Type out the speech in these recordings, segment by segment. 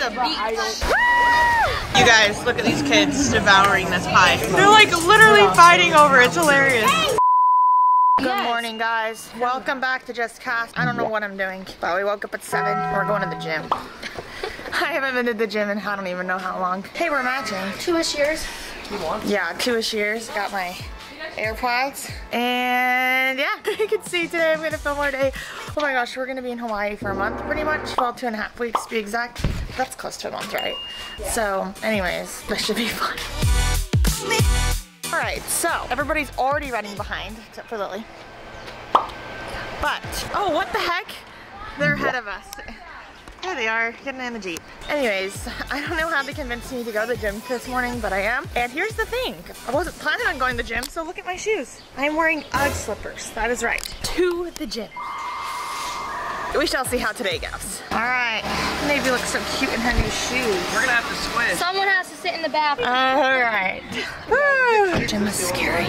the beach. You guys, look at these kids devouring this pie. They're like literally fighting over it. It's hilarious. Good morning, guys. Welcome back to JustKass. I don't know what I'm doing, but we woke up at 7. We're going to the gym. I haven't been to the gym in I don't even know how long. Hey, we're matching. Two-ish years. Yeah, two-ish years. Got my AirPods. And yeah, you can see today I'm gonna film our day. Oh my gosh, we're gonna be in Hawaii for a month pretty much. Well, two and a half weeks to be exact. That's close to a month, right? So anyways, this should be fun. All right, so everybody's already running behind except for Lily. But, oh, what the heck? They're ahead of us. There they are, getting in the Jeep. Anyways, I don't know how they convinced me to go to the gym this morning, but I am. And here's the thing, I wasn't planning on going to the gym, so look at my shoes. I'm wearing UGG slippers, that is right, to the gym. We shall see how today goes. All right, Navy looks so cute in her new shoes. We're gonna have to switch. Someone has to sit in the bathroom. All right. Woo. Gym is scary.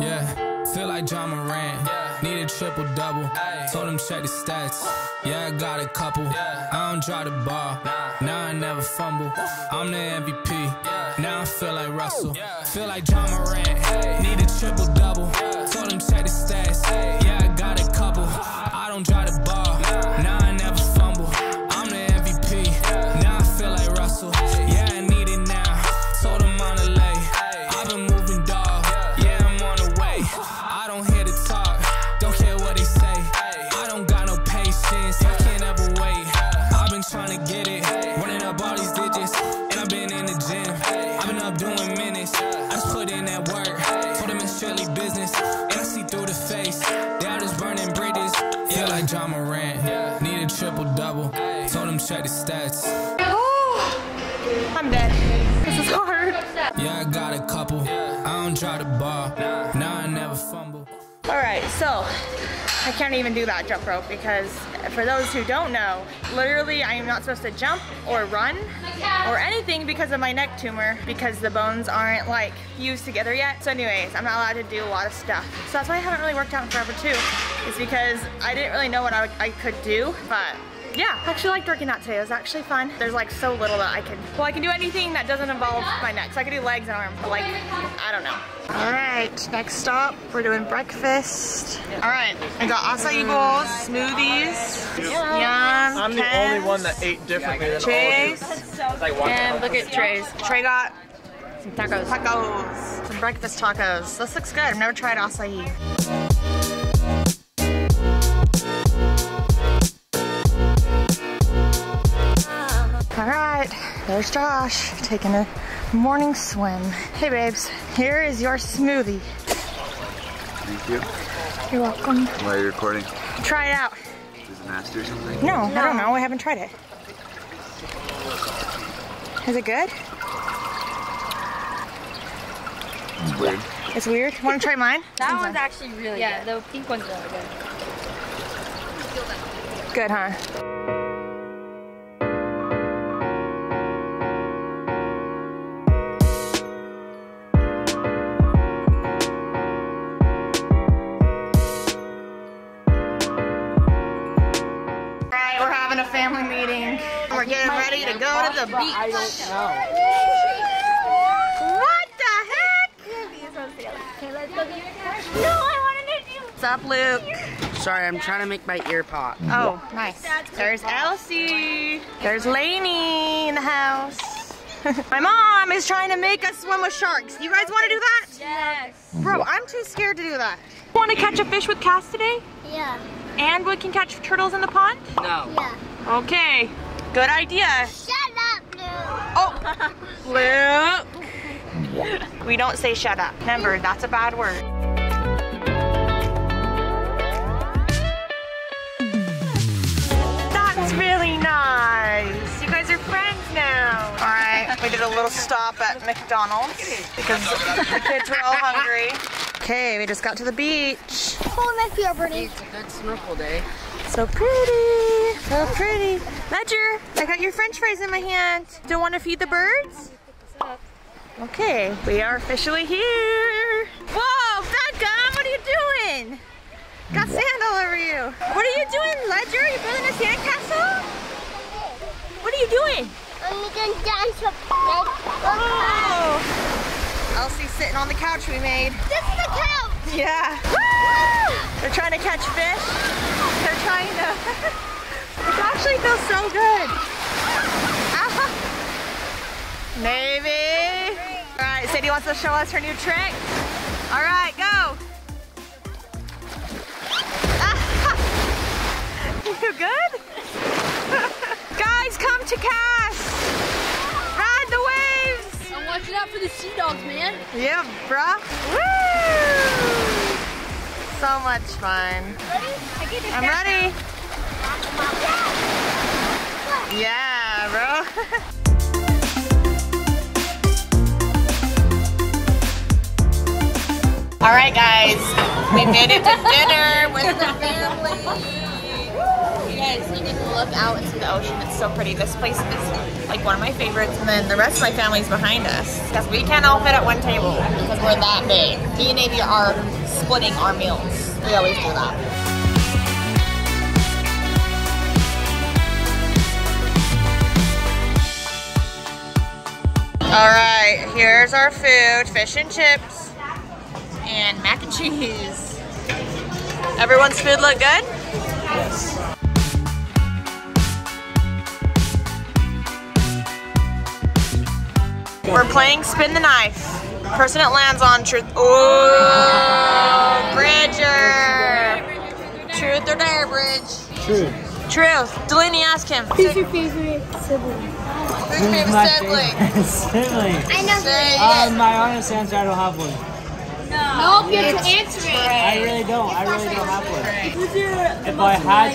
Yeah, feel like Ja Morant. Need a triple double. Told him check the stats. Yeah, I got a couple. I don't drop the ball. Now I never fumble. I'm the MVP. Now I feel like Russell. Feel like Ja Morant. Need a triple double. Told him check the stats. So I can't even do that jump rope because for those who don't know, literally I am not supposed to jump or run or anything because of my neck tumor because the bones aren't like fused together yet. So anyways, I'm not allowed to do a lot of stuff. So that's why I haven't really worked out in forever too, is because I didn't really know what I, I could do, but yeah, I actually liked working out today. It was actually fun. There's like so little that I can, well, I can do anything that doesn't involve my neck. So I can do legs and arms, but like, I don't know. All right, next stop, we're doing breakfast. All right, I got acai bowls, smoothies, yum, I'm the only one that ate differently than Chase, all of you. and look at Trey's. Trey got some tacos. Tacos, some breakfast tacos. This looks good. I've never tried acai. There's Josh taking a morning swim. Hey babes, here is your smoothie. Thank you. You're welcome. Why are you recording? Try it out. Is it nasty or something? No, I don't know. I haven't tried it. Is it good? It's weird. It's weird. Want to try mine? That one's actually really yeah, good. Yeah, the pink one's really good. Good, huh? To go to the beach. I don't know. What the heck? No, I wanted to do. What's up, Luke? Sorry, I'm trying to make my ear pop. Oh, nice. There's Elsie. There's Lainey in the house. My mom is trying to make us swim with sharks. You guys want to do that? Yes. Bro, I'm too scared to do that. Want to catch a fish with Kass today? Yeah. And we can catch turtles in the pond? No. Yeah. Okay. Good idea. Shut up, Lou. Oh, Luke. We don't say shut up. Remember, that's a bad word. That's really nice. You guys are friends now. All right, we did a little stop at McDonald's because the kids were all hungry. Okay, we just got to the beach. Oh, nice puberty. It's a good snorkel day. So pretty, so pretty. Ledger, I got your french fries in my hand. Don't want to feed the birds? Okay, we are officially here. Whoa, Beckham, what are you doing? Got sand all over you. What are you doing Ledger? Are you building a sandcastle? What are you doing? I'm gonna dance with Oh! Elsie's sitting on the couch we made. This is the couch. Yeah. They're trying to catch fish. They're trying to. actually feels so good. Ah. Maybe. All right, Sadie wants to show us her new trick. All right, go. You good? Guys, come to Kass. Ride the waves. I'm watching out for the sea dogs, man. Yeah, bruh. Woo! So much fun. I'm ready. Yeah, bro. All right, guys. We made it to dinner with the family. You guys, you can look out into the ocean. It's so pretty. This place is like one of my favorites, and then the rest of my family's behind us because we can't all fit at one table because we're that big. Me and Navy are splitting our meals. We always do that. All right, here's our food: fish and chips and mac and cheese. Everyone's food look good? Yes. We're playing spin the knife. Person it lands on truth. Oh, Bridger. Truth or dare, Bridge? True. Delaney, ask him. Who's your favorite sibling? Who's your favorite sibling? Sibling. I know. Say Uh, it. my honest answer, I don't have one. No, no you have to answer it. I really don't. I really don't have one. Who's your If I had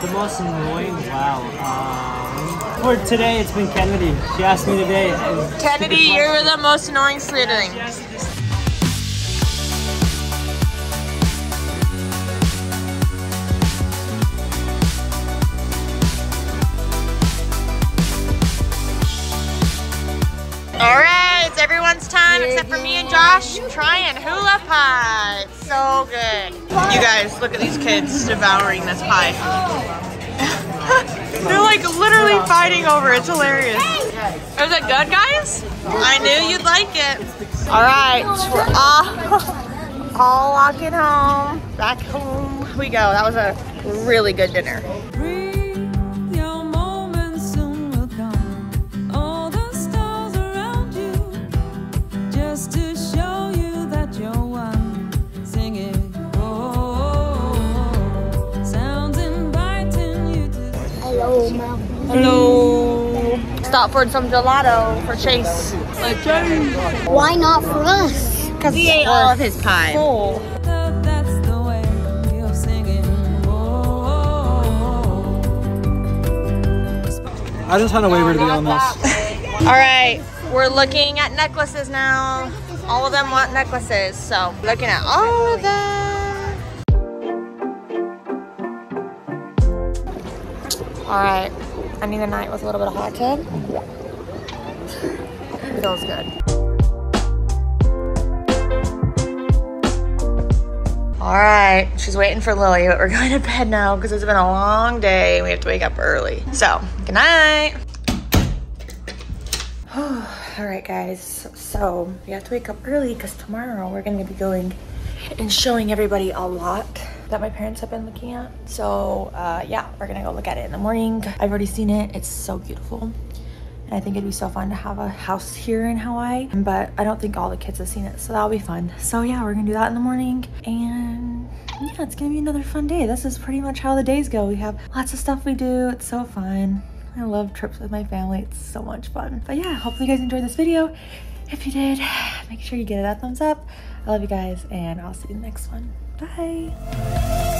to, the most annoying, wow. Um, for today, it's been Kennedy. She asked me today. Kennedy, you're the most annoying sibling. Except for me and Josh trying hula pie. It's so good. You guys, look at these kids devouring this pie. They're like literally fighting over it. It's hilarious. Is it good, guys? I knew you'd like it. All right, we're all, all walking home. Back home we go. That was a really good dinner. Hello. Stop for some gelato for Chase. Why not for us? Because he ate all of his pie. Full. That's the way of singing, oh. I just had a waiver to be on this. All right, we're looking at necklaces now. All of them want necklaces, so looking at all of them. All right, I need a night with a little bit of hot tub. Feels good. All right, she's waiting for Lily, but we're going to bed now because it's been a long day. And we have to wake up early. So, good night. All right, guys. So we have to wake up early because tomorrow we're going to be going and showing everybody a lot that my parents have been looking at. So uh, yeah, we're gonna go look at it in the morning. I've already seen it. It's so beautiful. And I think it'd be so fun to have a house here in Hawaii, but I don't think all the kids have seen it, so that'll be fun. So yeah, we're gonna do that in the morning, and yeah, it's gonna be another fun day. This is pretty much how the days go. We have lots of stuff we do. It's so fun. I love trips with my family. It's so much fun. But yeah, hopefully you guys enjoyed this video. If you did, make sure you give it a thumbs up. I love you guys, and I'll see you in the next one. Bye.